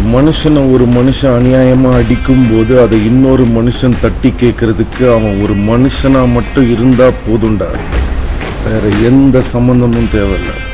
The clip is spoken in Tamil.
மனுஷனை ஒரு மனுஷன் அநியாயமாக அடிக்கும்போது அதை இன்னொரு மனுஷன் தட்டி கேட்கறதுக்கு அவன் ஒரு மனுஷனாக மட்டும் இருந்தால் போதுண்டா வேற எந்த சம்மந்தமும் தேவையில்லை.